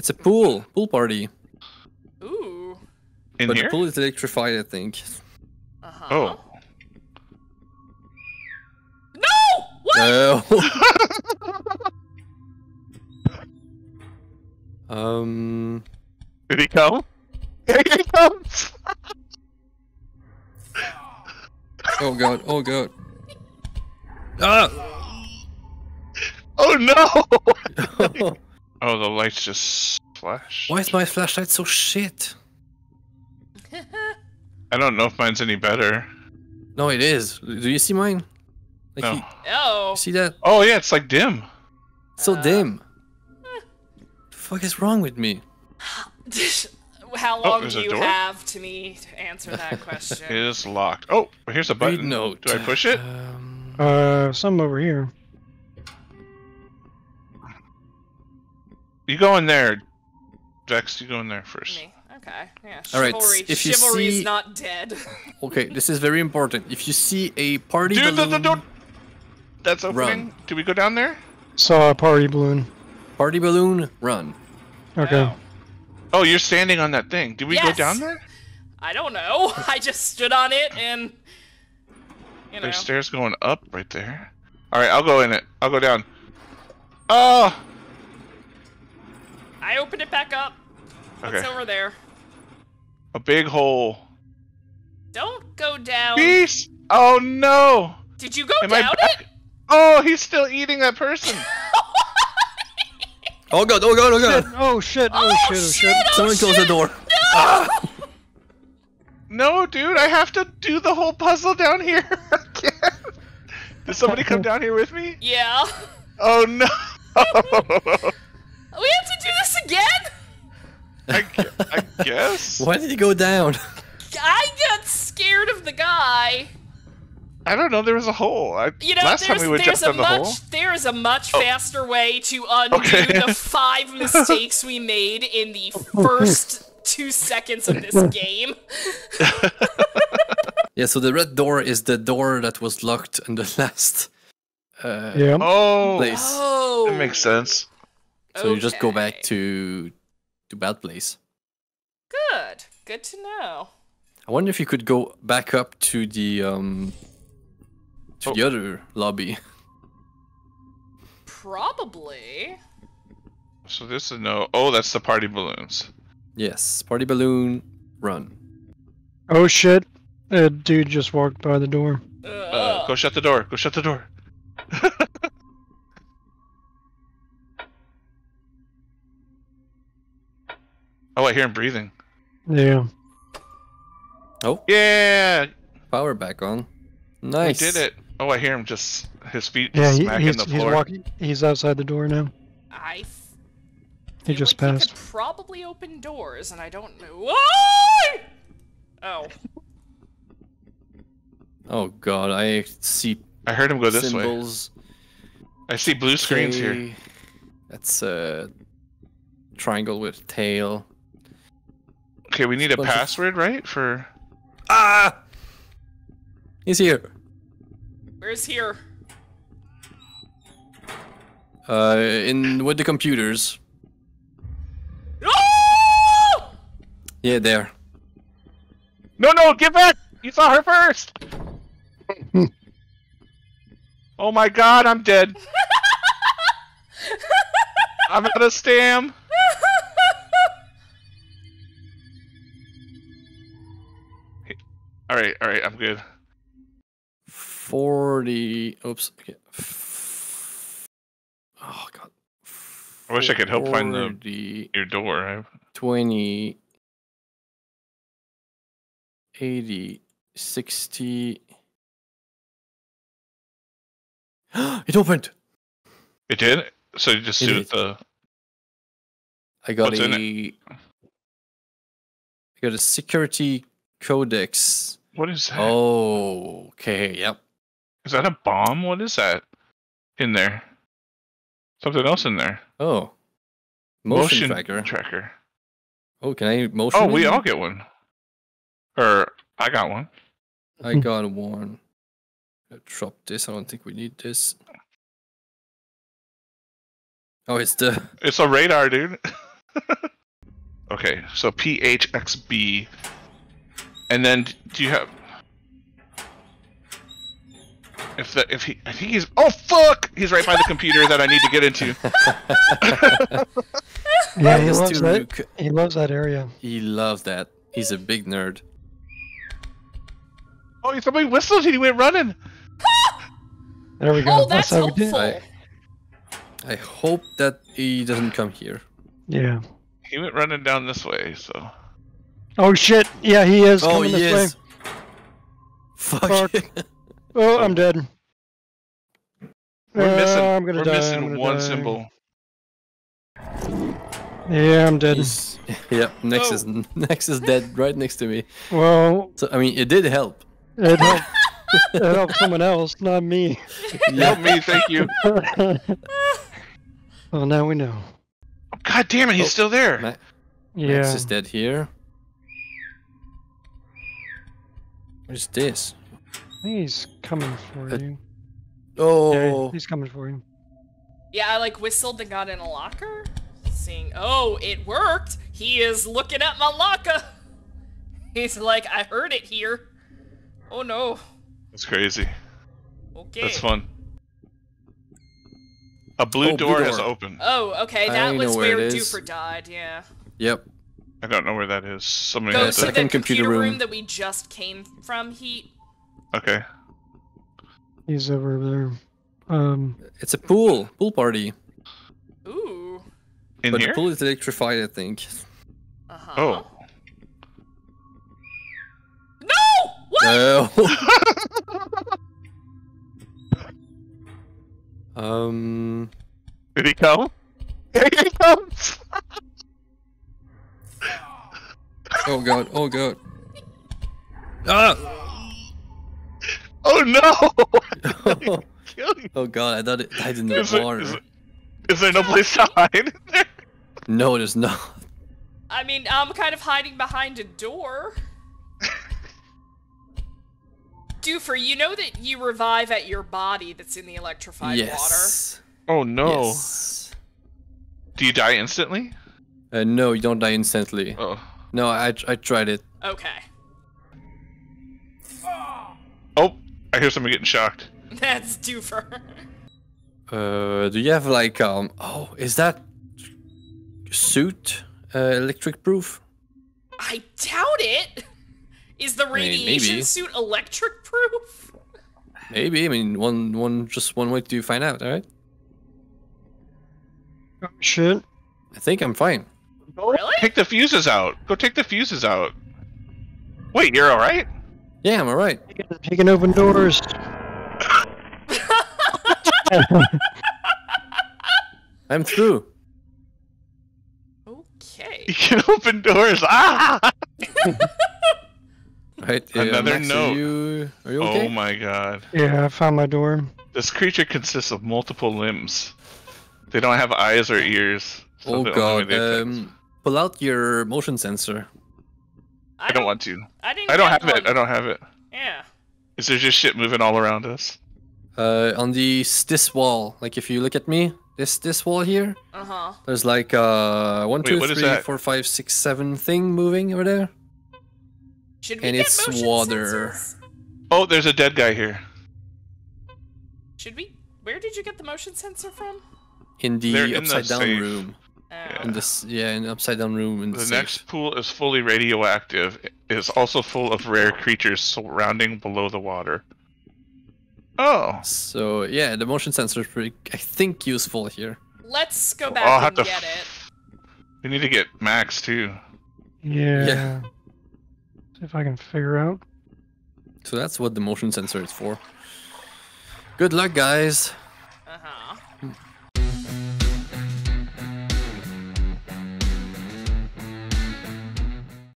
It's a pool. Pool party. Ooh. In but here? the pool is electrified, I think. Uh huh. Oh. No! What? Uh, um. Did he come? Here he comes! Oh god. Oh god. Ah! Oh no! oh, the lights just flash. Why is my flashlight so shit? I don't know if mine's any better. No, it is. Do you see mine? Like, No. you, oh. see that? Oh yeah, it's like dim. So Uh, dim. the fuck is wrong with me? How Oh, long there's do you door? have to me to answer that question? is locked. Oh, here's a Read button. note. Do I push it? Um, Uh, some over here. You go in there. Dex, you go in there first. Me. Okay. Yeah. All right, if you Chivalry's see- not dead. okay, this is very important. If you see a party Dude, the, balloon, the door. That's opening. Run. Do we go down there? Saw a party balloon. party balloon, run. Okay. Oh. Oh, you're standing on that thing. Did we go down there? I don't know. I just stood on it and. You know. There's stairs going up right there. All right, I'll go in it. I'll go down. Oh. I opened it back up. What's Okay. over there? A big hole. Don't go down. Peace. Oh no. Did you go Am down back? it? Oh, he's still eating that person. Oh god, oh god, oh god! Oh shit! Oh, Oh, shit! Oh shit, shit! oh, Someone close the shit. door. no, ah! dude, I have to do the whole puzzle down here again. Did somebody come down here with me? Yeah. Oh no. We have to do this again? I, I guess. Why did he go down? I got scared of the guy. I don't know. There was a hole. I, You know, last time we would there's jump a the much hole. there is a much Oh. faster way to undo Okay. the five mistakes we made in the first two seconds of this game. Yeah, so the red door is the door that was locked in the last uh, Yeah. Oh, place. Oh, that makes sense. So you just go back to to bad place. Good, good to know. I wonder if you could go back up to the um to Oh. the other lobby. Probably. So this is no. Oh, that's the party balloons. Yes, party balloon, run. Oh shit! A dude just walked by the door. Uh, go shut the door. Go shut the door. oh, I hear him breathing. Yeah. Oh, Yeah, power back on. we Nice. did it. Oh, I hear him just his feet Yeah. He, smacking he's the he's walking. He's outside the door now. I. f- He just like passed. He could probably open doors, and I don't know. Why? Oh, Oh god, I see I heard him go this way. symbols. I see blue screens here. That's a triangle with tail. Okay, we need a password, right? For Ah! He's here. where's here? Uh, in with the computers. Oh! Yeah, there. no, no, get back! You saw her first. oh my God, I'm dead. I'm out of stam. All right, all right, I'm good. Forty. Oops. Okay. Oh god. I wish I could help find the- Your door. I... 20, 80, 60. it opened! It did. So you just It do it the. I got What's a. I got a security codex. What is that? Is Oh, okay, yep. Is that a bomb? What is that in there? Something else in there. Oh. Motion, tracker. tracker. oh, can I motion? Oh, we all get one. Or I got one. I hmm. got one. I drop this. I don't think we need this. Oh, it's the It's a radar, dude. Okay, so PHXB. And then do you have if the if he I think he's oh fuck he's right by the computer that I need to get into. Yeah, he loves that. rude. He loves that area. He loves that. He's a big nerd. Oh, somebody whistled and he went running. There we go. Oh, that's how we did. helpful. I- I hope that he doesn't come here. Yeah. He went running down this way, so Oh shit! Yeah, he is oh, coming he this is. way. Fuck. Fuck. Oh, I'm dead. we're missing Uh, I'm gonna we're die, I'm missing gonna one die. symbol. Yeah, I'm dead. He's, yeah, Nex is Nex is dead right next to me. Well, So I mean, it did help. it helped. it helped someone else, not me. Yeah. Help me, thank you. well, now we know. God damn it, he's Oh, still there. Ma- Max Yeah. is dead here. What is this? I think He's coming for Uh, you. Oh, Yeah, he's coming for you. Yeah, I like whistled and got in a locker. Seeing, oh, it worked. He is looking at my locker. He's like, I heard it here. Oh no. That's crazy. Okay. That's fun. A blue Oh, blue door has opened. Oh, okay. That know was where where, it is. Died. Yeah. yep. I don't know where that is. Somebody Go to the second computer, computer room. room. that we just came from. Heat. Okay. He's over there. Um, It's a pool, pool party. Ooh. In but here? the pool is electrified, I think. Uh huh. Oh. No! What? No. um. Did he come? Here he comes! Oh god. Oh god. Ah! Oh no! Oh god. I thought it died in the Is there, water. is, is there no place to hide in there? No, there's not. I mean, I'm kind of hiding behind a door. Doofer, you know that you revive at your body that's in the electrified water? yes. Oh no. Yes. Do you die instantly? Uh, no, you don't die instantly. Oh. No, I I tried it. Okay. Oh, I hear someone getting shocked. That's Doofer. Uh, do you have like um? Oh, is that suit uh, electric proof? I doubt it. Is the mean, radiation maybe. suit electric proof? Maybe. I mean, one one just one way to find out. All right. shit. I think I'm fine. Really? Take the fuses out. Go take the fuses out. Wait, you're alright? Yeah, I'm all right. He can open doors. I'm through. Okay. You can open doors. Ah! Right. uh, Another Max, note. Are you, are you okay? Oh my god. yeah, I found my door. This creature consists of multiple limbs. They don't have eyes or ears. so oh the only way god. they affect- Um, pull out your motion sensor. I don't want to. I didn't. I don't have get it. I don't have it. Yeah. Is there just shit moving all around us? Uh, on the this wall. Like if you look at me, this this wall here. Uh huh. There's like uh one, Wait, two, what is three, that? four, five, six, seven thing moving over there. Should we And get it's motion water. sensors? Oh, there's a dead guy here. Should we? Where did you get the motion sensor from? In the They're in the upside down safe. room. Oh. In this yeah, in upside down room in the, The safe. next pool is fully radioactive. It is also full of rare creatures surrounding below the water. Oh. So yeah, the motion sensor is pretty, I think, useful here. Let's go back I'll back have and to. get it. We need to get Max too. Yeah. Yeah. See if I can figure out. So that's what the motion sensor is for. Good luck, guys.